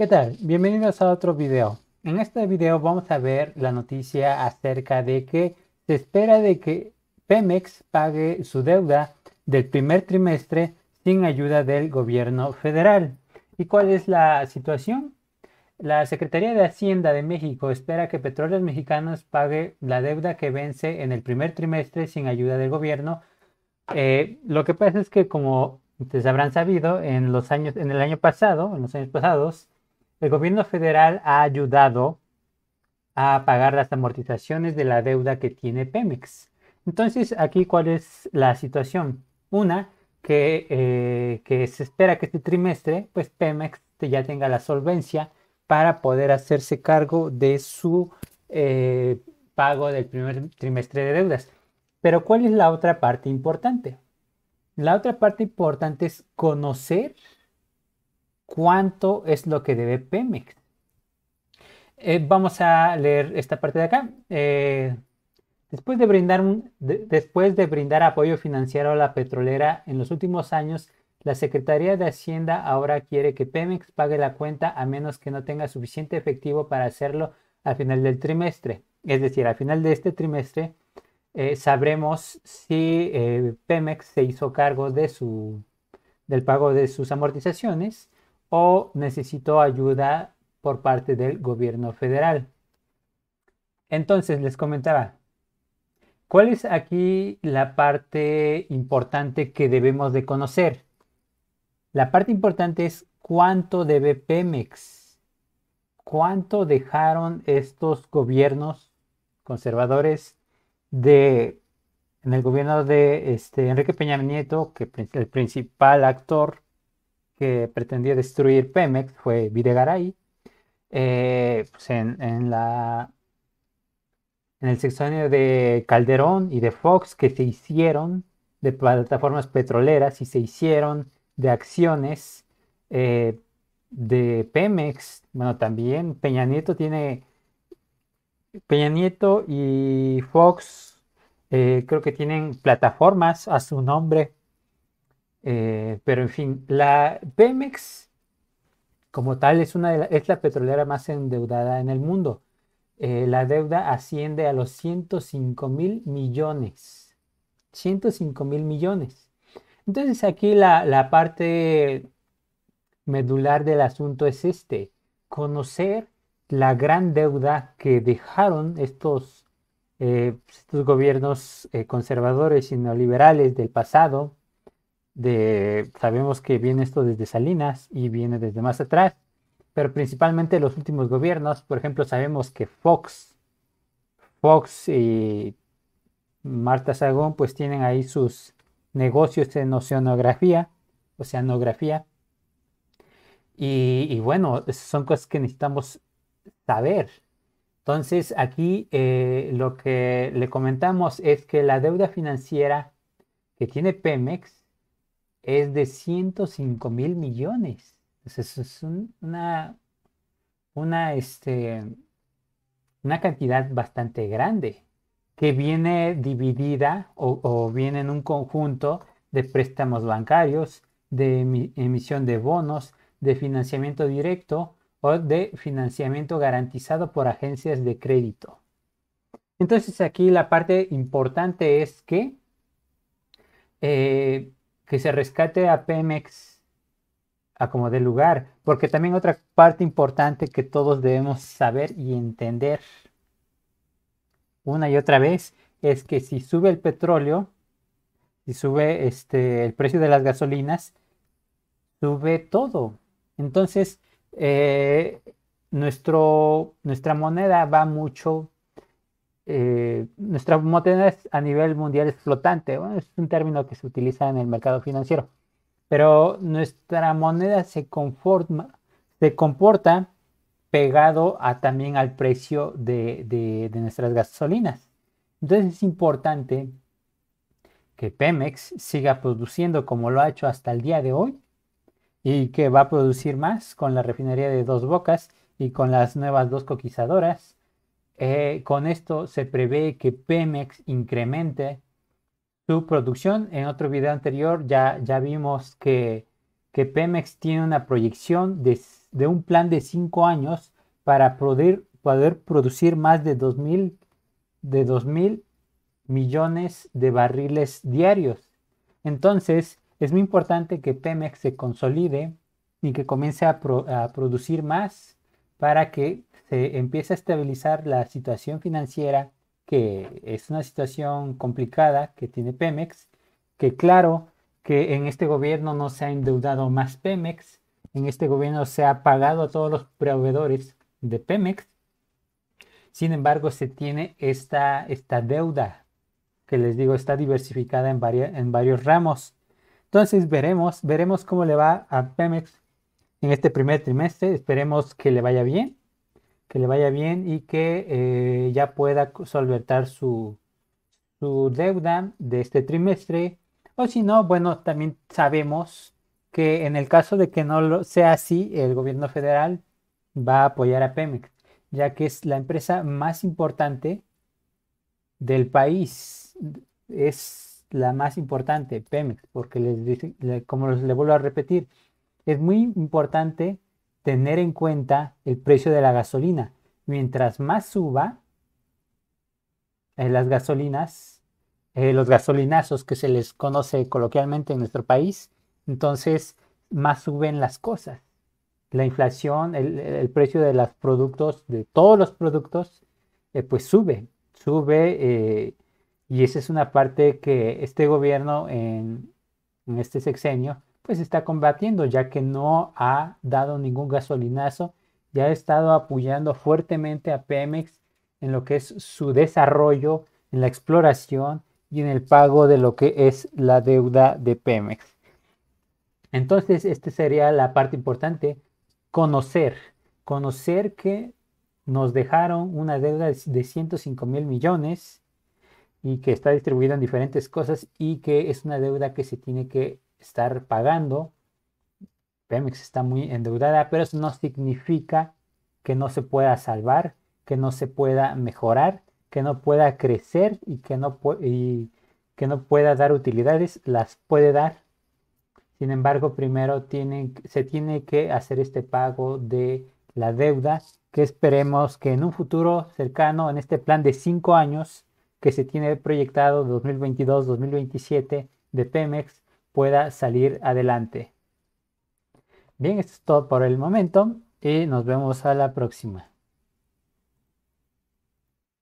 ¿Qué tal? Bienvenidos a otro video. En este video vamos a ver la noticia acerca de que se espera de que Pemex pague su deuda del primer trimestre sin ayuda del gobierno federal. ¿Y cuál es la situación? La Secretaría de Hacienda de México espera que Petróleos Mexicanos pague la deuda que vence en el primer trimestre sin ayuda del gobierno. Eh, lo que pasa es que como ustedes habrán sabido, en los años, en el año pasado, en los años pasados, el gobierno federal ha ayudado a pagar las amortizaciones de la deuda que tiene Pemex. Entonces, aquí, ¿cuál es la situación? Una, que, eh, se espera que este trimestre, pues Pemex ya tenga la solvencia para poder hacerse cargo de su eh, pago del primer trimestre de deudas. Pero ¿cuál es la otra parte importante? La otra parte importante es conocer cuánto es lo que debe Pemex. Eh, vamos a leer esta parte de acá. Eh, después, de brindar después de brindar apoyo financiero a la petrolera en los últimos años, la Secretaría de Hacienda ahora quiere que Pemex pague la cuenta a menos que no tenga suficiente efectivo para hacerlo al final del trimestre. Es decir, al final de este trimestre eh, sabremos si Pemex se hizo cargo de su, del pago de sus amortizaciones o necesitó ayuda por parte del gobierno federal. Entonces les comentaba, ¿cuál es aquí la parte importante que debemos de conocer? La parte importante es cuánto debe Pemex, cuánto dejaron estos gobiernos conservadores de en el gobierno de este, Enrique Peña Nieto, que el principal actor que pretendía destruir Pemex fue Videgaray. Eh, pues en, la, en el sexenio de Calderón y de Fox que se hicieron de plataformas petroleras y se hicieron de acciones eh, de Pemex. Bueno, también Peña Nieto tiene, Peña Nieto y Fox eh, creo que tienen plataformas a su nombre eh, pero en fin, la Pemex como tal es, una es la petrolera más endeudada en el mundo. Eh, la deuda asciende a los 105 mil millones. 105 mil millones. Entonces aquí la, parte medular del asunto es este, conocer la gran deuda que dejaron estos, eh, estos gobiernos conservadores y neoliberales del pasado, sabemos que viene esto desde Salinas y viene desde más atrás, pero principalmente los últimos gobiernos, por ejemplo, sabemos que Fox, Fox y Marta Sagón pues tienen ahí sus negocios en oceanografía, oceanografía. Y, y bueno, son cosas que necesitamos saber. Entonces aquí eh, lo que le comentamos es que la deuda financiera que tiene Pemex es de 105 mil millones. es una, una, este, una cantidad bastante grande que viene dividida o, viene en un conjunto de préstamos bancarios, de emisión de bonos, de financiamiento directo o de financiamiento garantizado por agencias de crédito. Entonces aquí la parte importante es que eh, que se rescate a Pemex a como de lugar, porque también otra parte importante que todos debemos saber y entender una y otra vez es que si sube el petróleo, si sube este, el precio de las gasolinas, sube todo. Entonces, eh, nuestro, nuestra moneda va mucho eh, nuestra moneda a nivel mundial es flotante, es un término que se utiliza en el mercado financiero, pero nuestra moneda se, comporta pegado a, también al precio de nuestras gasolinas. Entonces es importante que Pemex siga produciendo como lo ha hecho hasta el día de hoy y que va a producir más con la refinería de Dos Bocas y con las nuevas dos coquizadoras eh, con esto se prevé que Pemex incremente su producción. En otro video anterior ya, ya vimos que, que Pemex tiene una proyección de de un plan de cinco años para poder, poder producir más de 2.000 de 2.000 millones de barriles diarios. Entonces, es muy importante que Pemex se consolide y que comience a, producir más para que se empiece a estabilizar la situación financiera, que es una situación complicada que tiene Pemex, que claro que en este gobierno no se ha endeudado más Pemex, en este gobierno se ha pagado a todos los proveedores de Pemex, sin embargo se tiene esta, esta deuda que les digo está diversificada en, en varios ramos. Entonces veremos, veremos cómo le va a Pemex en este primer trimestre. Esperemos que le vaya bien, que le vaya bien y que eh, ya pueda solventar su, deuda de este trimestre. O si no, bueno, también sabemos que en el caso de que no lo sea así, el gobierno federal va a apoyar a Pemex, ya que es la empresa más importante del país. Es la más importante, Pemex, porque les dice, como les vuelvo a repetir, es muy importante tener en cuenta el precio de la gasolina. Mientras más suba eh, las gasolinas, eh, los gasolinazos que se les conoce coloquialmente en nuestro país, entonces más suben las cosas. La inflación, el, precio de los productos, de todos los productos, eh, pues sube, sube y esa es una parte que este gobierno en este sexenio pues está combatiendo, ya que no ha dado ningún gasolinazo, ya ha estado apoyando fuertemente a Pemex en lo que es su desarrollo, en la exploración y en el pago de lo que es la deuda de Pemex. Entonces, esta sería la parte importante, conocer, conocer que nos dejaron una deuda de 105 mil millones y que está distribuida en diferentes cosas y que es una deuda que se tiene que estar pagando. Pemex está muy endeudada, pero eso no significa que no se pueda salvar, que no se pueda mejorar, que no pueda crecer y que no, que no pueda dar utilidades, las puede dar. Sin embargo, primero se tiene que hacer este pago de la deuda que esperemos que en un futuro cercano, en este plan de cinco años que se tiene proyectado 2022-2027 de Pemex, pueda salir adelante. Bien, esto es todo por el momento y nos vemos a la próxima.